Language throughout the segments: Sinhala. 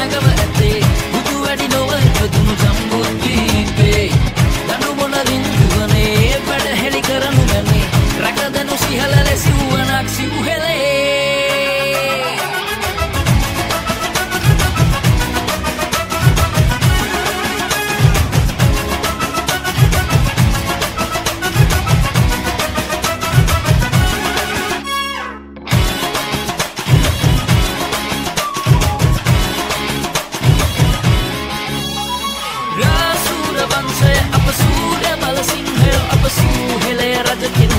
I got a. the.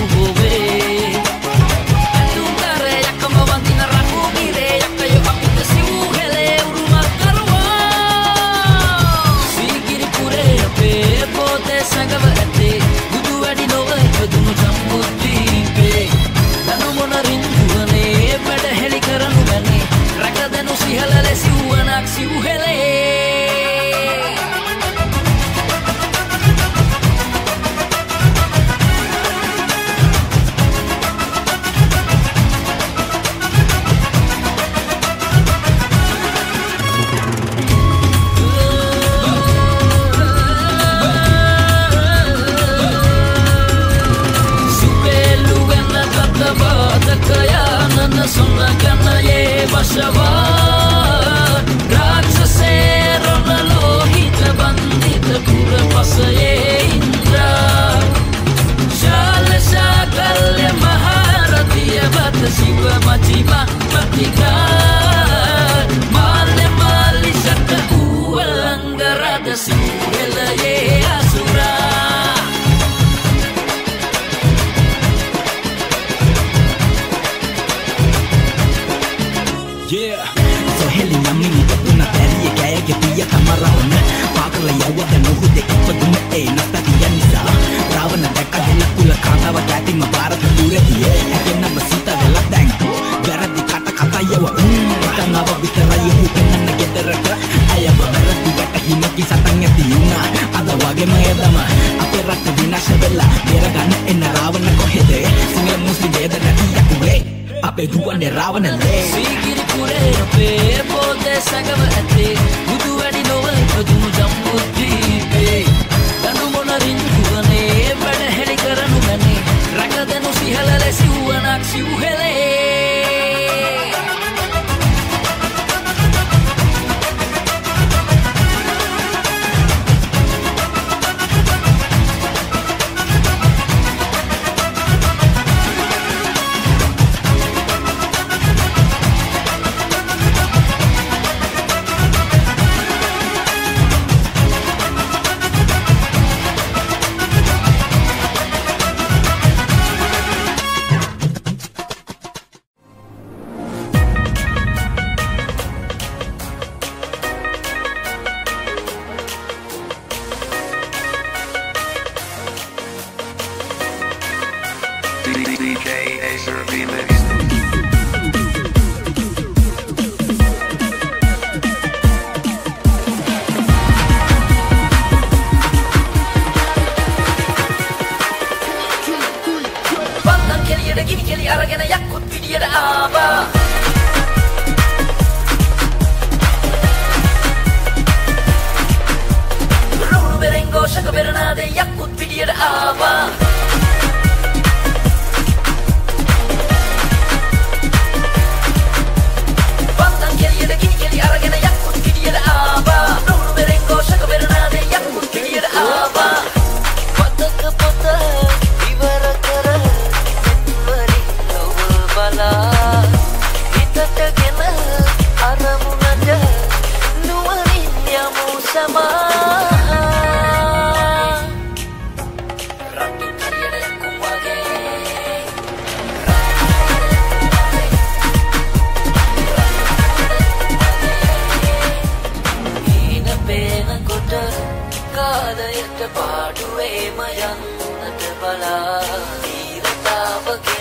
වගේම එදම අපේ රට විනාශ වෙලා බේරගන්න එන්න රාවණ කොහෙද? සිංහල මුස්ලිම් වේද නැති යකුවේ අපේ දුවන්නේ රාවණලේ සීගිරි කුරේ අපේ පොතේ සැඟව ඇතේ බුදු වැඩි නොව ඉපදුණු ජම්බුද්දීපේ දඬු මොන රින්දුවනේ වැඩ හෙළි කරනු ගනේ. රඟදනු සිහල ලෙසිව්වනක් සිව්හෙලේ. පන්දන් කෙලියට ගිනි කෙලි අරගෙන යක්කුත් පිටියට ආවා. රුණු බෙරෙන් ഘോഷක බෙරනාදේ යක්කුත් පිටියට ආවා. forget.